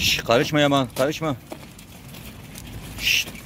Şş, karışma Yaman karışma. Şşt.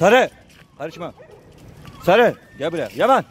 Sarı. Karışma. Sarı. Gel buraya. Yaman.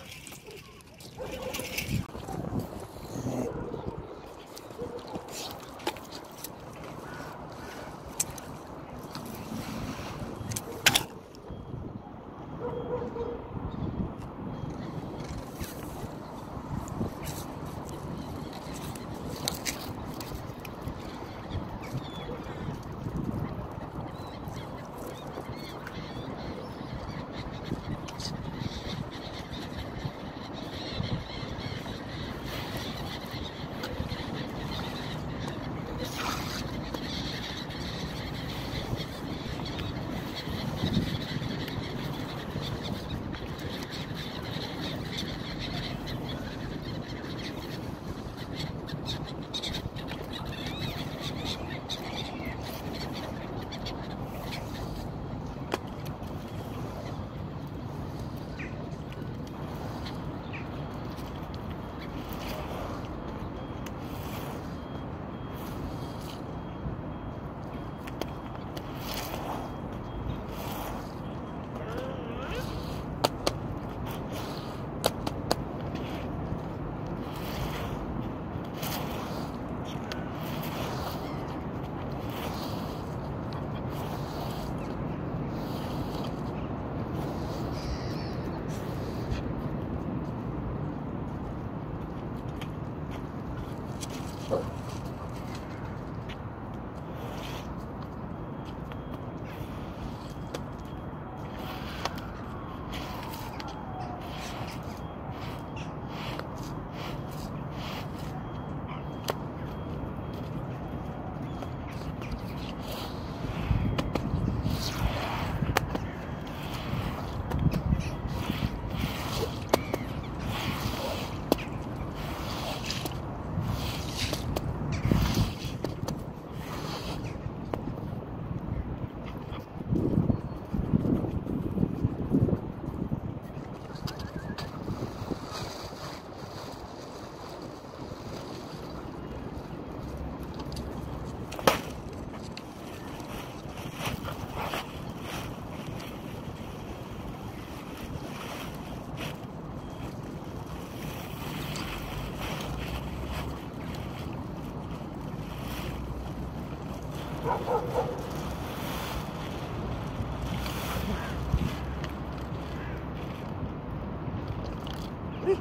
诶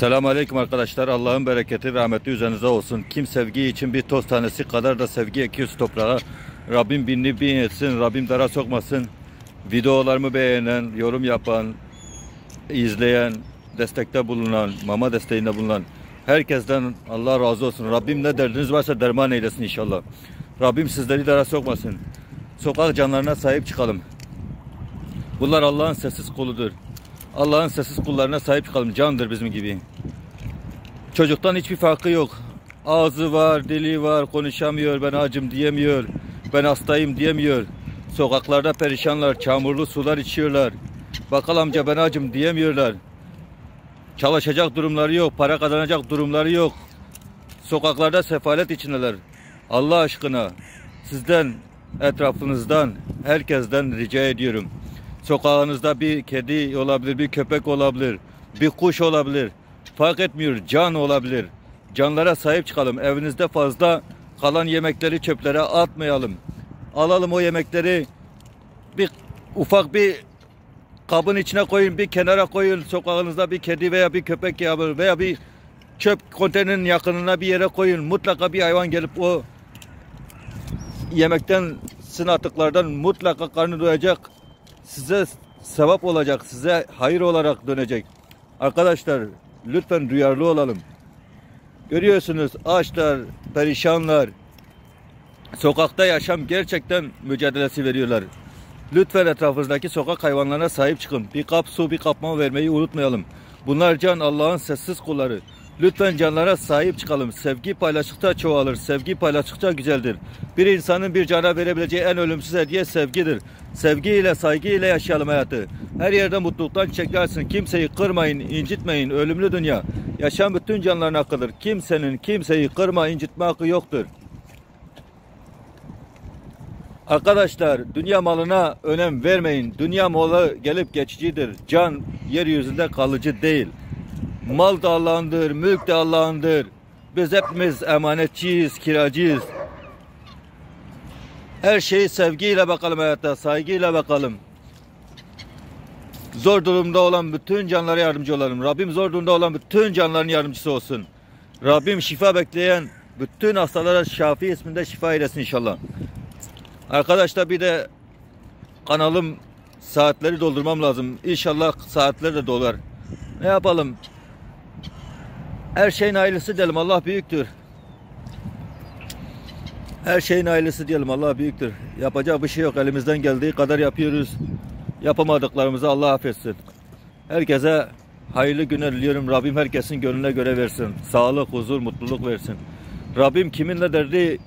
Selamun Aleyküm arkadaşlar. Allah'ın bereketi, rahmeti üzerinize olsun. Kim sevgi için bir toz tanesi kadar da sevgi ekiyoruz toprağa. Rabbim binini bin etsin, Rabbim dara sokmasın. Videolarımı beğenen, yorum yapan, izleyen, destekte bulunan, mama desteğinde bulunan herkesten Allah razı olsun. Rabbim ne derdiniz varsa derman eylesin inşallah. Rabbim sizleri dara sokmasın. Sokak canlarına sahip çıkalım. Bunlar Allah'ın sessiz kuludur. Allah'ın sessiz kullarına sahip çıkalım. Candır bizim gibi. Çocuktan hiçbir farkı yok. Ağzı var, dili var, konuşamıyor, ben acım diyemiyor, ben hastayım diyemiyor. Sokaklarda perişanlar, çamurlu sular içiyorlar. Bakal amca ben acım diyemiyorlar. Çalışacak durumları yok, para kazanacak durumları yok. Sokaklarda sefalet içindeler. Allah aşkına sizden, etrafınızdan, herkesten rica ediyorum. Sokağınızda bir kedi olabilir, bir köpek olabilir, bir kuş olabilir. Fark etmiyor, can olabilir. Canlara sahip çıkalım. Evinizde fazla kalan yemekleri çöplere atmayalım. Alalım o yemekleri bir ufak bir kabın içine koyun, bir kenara koyun. Sokağınızda bir kedi veya bir köpek veya bir çöp konteynerinin yakınına bir yere koyun. Mutlaka bir hayvan gelip o yemekten sınatıklardan mutlaka karnı doyacak. Size sevap olacak, size hayır olarak dönecek. Arkadaşlar lütfen duyarlı olalım. Görüyorsunuz ağaçlar, perişanlar. Sokakta yaşam gerçekten mücadelesi veriyorlar. Lütfen etrafınızdaki sokak hayvanlarına sahip çıkın. Bir kap su, bir kap mama vermeyi unutmayalım. Bunlar can Allah'ın sessiz kulları. Lütfen canlara sahip çıkalım. Sevgi paylaştıkça çoğalır. Sevgi paylaştıkça güzeldir. Bir insanın bir cana verebileceği en ölümsüz hediye sevgidir. Sevgiyle, saygıyla yaşayalım hayatı. Her yerde mutluluktan çekersin. Kimseyi kırmayın, incitmeyin. Ölümlü dünya. Yaşam bütün canların hakkıdır. Kimsenin kimseyi kırma, incitme hakkı yoktur. Arkadaşlar dünya malına önem vermeyin. Dünya malı gelip geçicidir. Can yeryüzünde kalıcı değil. Mal da Allah'ındır, mülk de Allah'ındır. Biz hepimiz emanetçiyiz, kiracıyız. Her şeyi sevgiyle bakalım hayatta, saygıyla bakalım. Zor durumda olan bütün canlara yardımcı olalım. Rabbim zor durumda olan bütün canların yardımcısı olsun. Rabbim şifa bekleyen bütün hastalara Şafi isminde şifa eylesin inşallah. Arkadaşlar bir de kanalım saatleri doldurmam lazım. İnşallah saatleri de dolar. Ne yapalım? Her şeyin hayırlısı diyelim. Allah büyüktür. Her şeyin hayırlısı diyelim. Allah büyüktür. Yapacak bir şey yok. Elimizden geldiği kadar yapıyoruz. Yapamadıklarımızı Allah affetsin. Herkese hayırlı günler diliyorum. Rabbim herkesin gönlüne göre versin. Sağlık, huzur, mutluluk versin. Rabbim kiminle derdi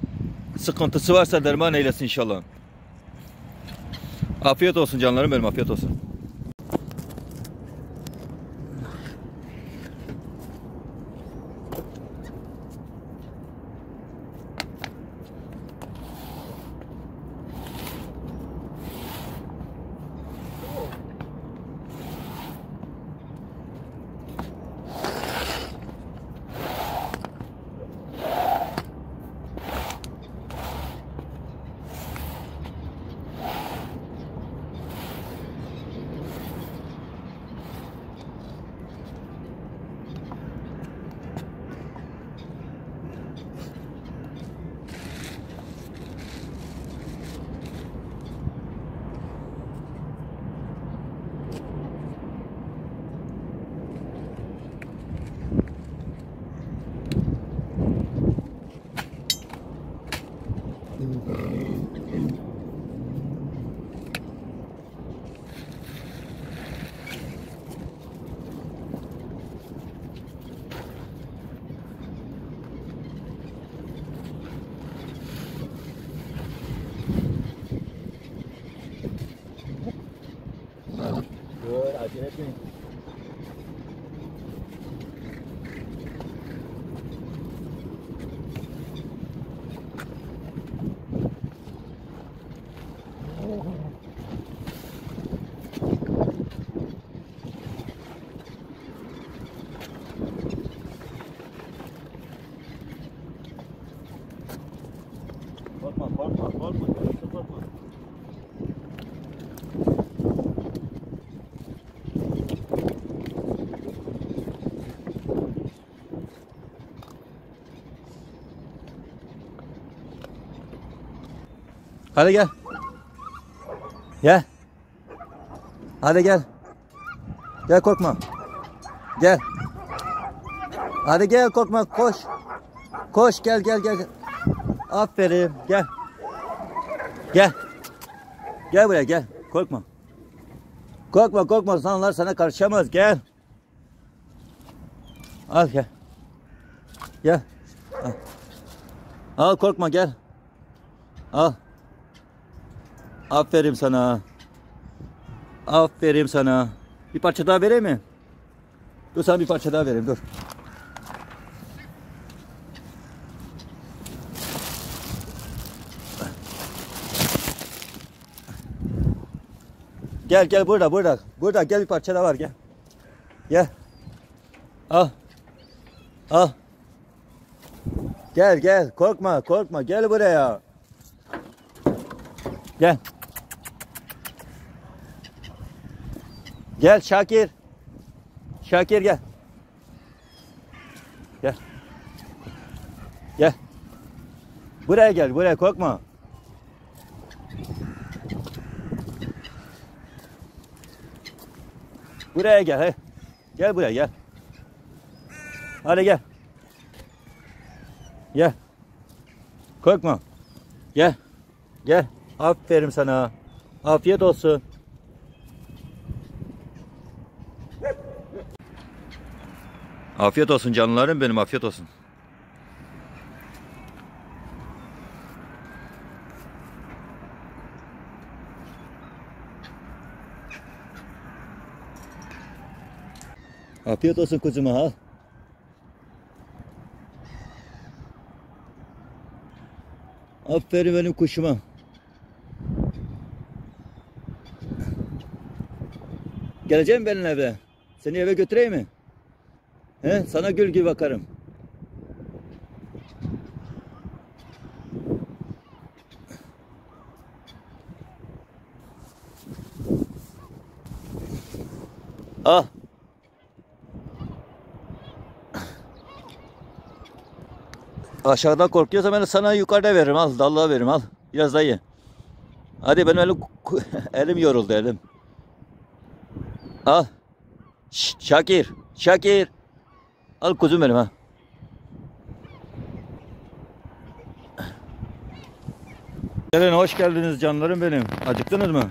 sıkıntısı varsa derman eylesin inşallah. Afiyet olsun canlarım benim afiyet olsun. uh, did I Hadi gel. Gel. Hadi gel. Gel korkma. Gel. Hadi gel korkma koş. Koş gel gel gel. Aferin gel. Gel. Gel buraya gel. Korkma. Korkma korkma sanlar sana karışamaz gel. Al gel. Gel. Al, Al korkma gel. Al. Aferin sana. Aferin sana. Bir parça daha vereyim mi? Dur sana bir parça daha vereyim dur. Gel gel burada burada. Burada gel bir parça daha var gel. Gel. Al. Al. Gel gel korkma korkma gel buraya. Gel. Gel Şakir. Şakir gel. Gel. Gel. Buraya gel buraya korkma. Buraya gel. He. Gel buraya gel. Hadi gel. Gel. Korkma. Gel. Gel. Aferin sana. Afiyet olsun. Afiyet olsun canlılarım benim afiyet olsun. Afiyet olsun kuzuma al. Aferin benim kuşuma. Geleceğim mi benim eve? Seni eve götüreyim mi? He? Sana gül gibi bakarım. Al. Aşağıdan korkuyorsa ben sana yukarıda veririm al. Dallığa veririm al. Biraz daha ye. Hadi benim elim, elim yoruldu elim. Al. Şakir. Şakir. Al kuzum benim ha. Gelin hoş geldiniz canlarım benim. Acıktınız mı?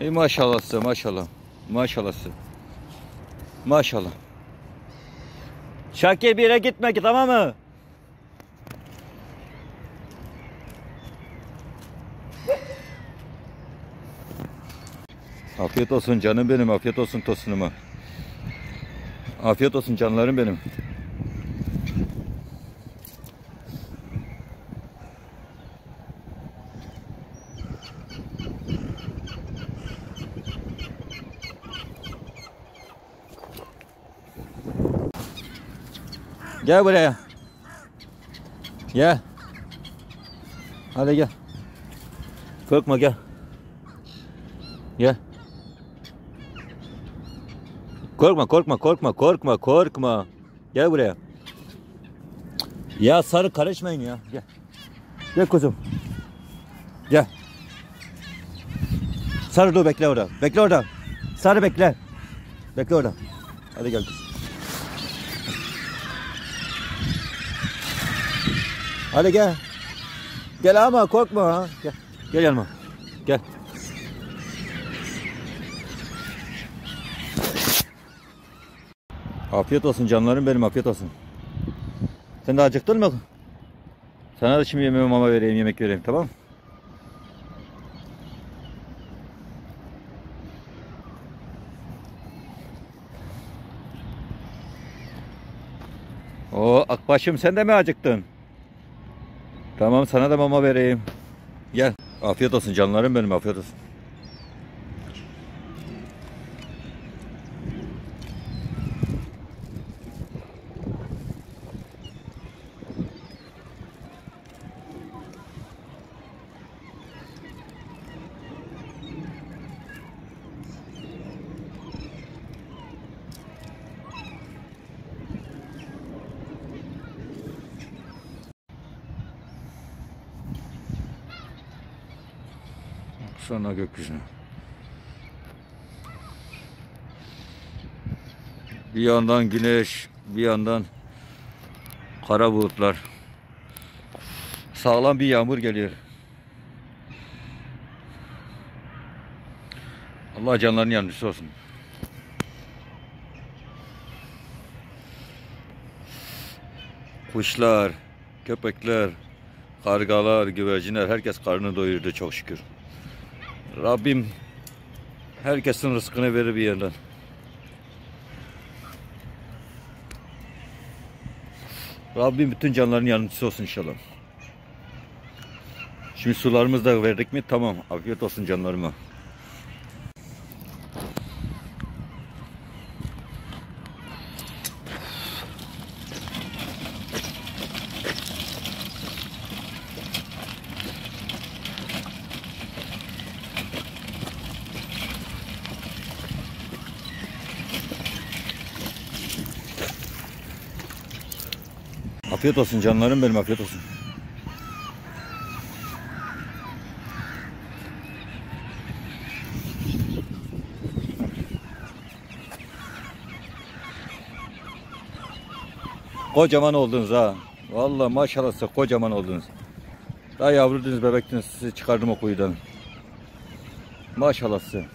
İyi maşallah size maşallah. Maşallah size. Maşallah. Şakir bir yere gitme ki tamam mı? Afiyet olsun canım benim. Afiyet olsun tosunuma. Afiyet olsun canlarım benim. Gel buraya. Gel. Hadi gel. Korkma gel. Gel. Korkma korkma korkma korkma korkma. Gel buraya. Ya sarı karışmayın ya. Gel. Gel kuzum. Gel. Sarı dur bekle orada. Bekle orada. Sarı bekle. Bekle orada. Hadi gel kızım. Hadi gel. Gel ama korkma. Gel. Gel yanıma. Gel. Afiyet olsun canlarım benim afiyet olsun. Sen de acıktın mı? Sana da şimdi yemeğe mama vereyim yemek vereyim tamam O akbaşım sen de mi acıktın? Tamam sana da mama vereyim. Gel. Afiyet olsun canlarım benim afiyet olsun. Sonra gökyüzüne. Bir yandan güneş, bir yandan kara bulutlar. Sağlam bir yağmur geliyor. Allah canlarının yardımcısı olsun. Kuşlar, köpekler, kargalar, güvercinler herkes karnını doyurdu çok şükür. Rabbim herkesin rızkını verir bir yerden. Rabbim bütün canların yardımcısı olsun inşallah. Şimdi sularımızı da verdik mi? Tamam. Afiyet olsun canlarıma. Afiyet olsun canlarım benim afiyet olsun. Kocaman oldunuz ha. Vallahi maşallah size kocaman oldunuz. Daha yavrudunuz bebektiniz sizi çıkardım o kuyudan. Maşallah size.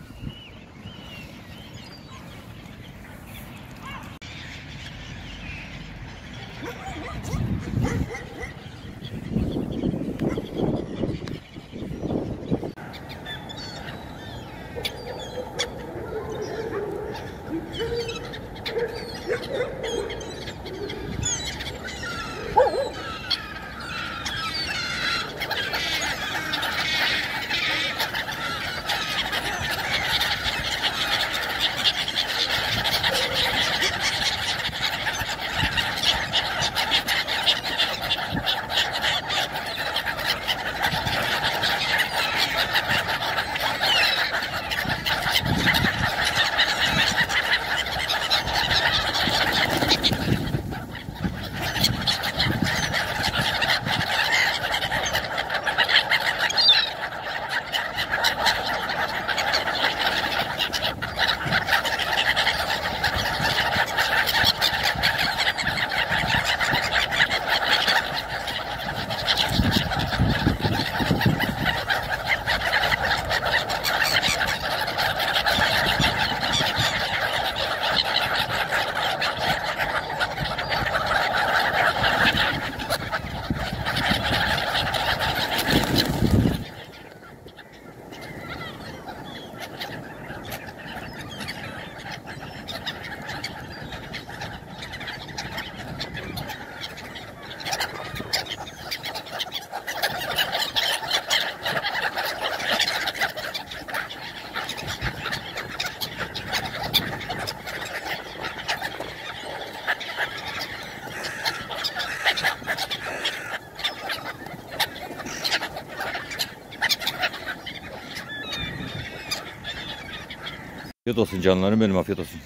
Afiyet olsun canlarım benim afiyet olsun.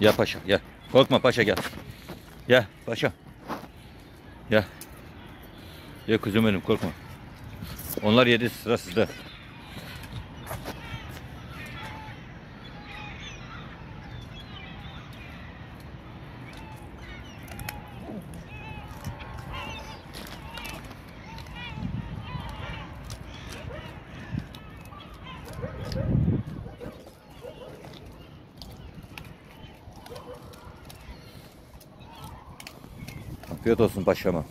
Gel paşa gel. Korkma paşa gel. Gel paşa. Gel. Gel kuzum benim korkma. Onlar yedi sıra sizde. Afiyet olsun paşama.